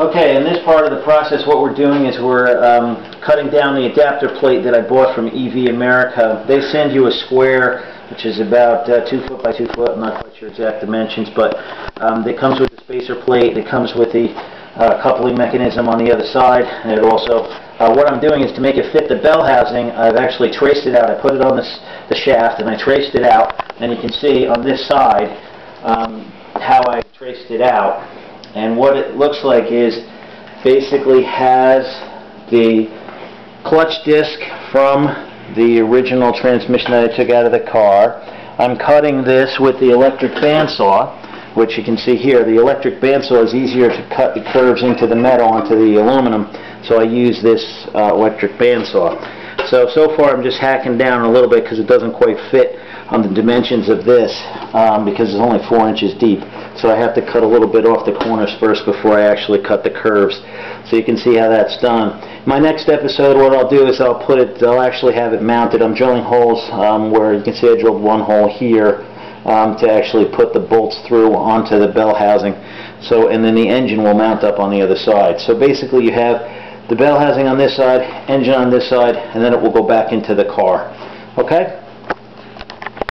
Okay, in this part of the process, what we're doing is we're um, cutting down the adapter plate that I bought from EVAmerica. They send you a square, which is about uh, two foot by two foot. I'm not quite sure exact dimensions, but um, it comes with the spacer plate. It comes with the uh, coupling mechanism on the other side, and it also. Uh, what I'm doing is to make it fit the bell housing. I've actually traced it out. I put it on this, the shaft, and I traced it out. And you can see on this side um, how I traced it out. And what it looks like is basically has the clutch disc from the original transmission that I took out of the car. I'm cutting this with the electric bandsaw, which you can see here. The electric bandsaw is easier to cut the curves into the metal onto the aluminum, so I use this uh, electric bandsaw. So, so far I'm just hacking down a little bit because it doesn't quite fit on the dimensions of this um, because it's only four inches deep. So I have to cut a little bit off the corners first before I actually cut the curves. So you can see how that's done. My next episode, what I'll do is I'll put it, I'll actually have it mounted. I'm drilling holes um, where you can see I drilled one hole here um, to actually put the bolts through onto the bell housing. So, and then the engine will mount up on the other side. So basically you have the bell housing on this side, engine on this side, and then it will go back into the car. Okay?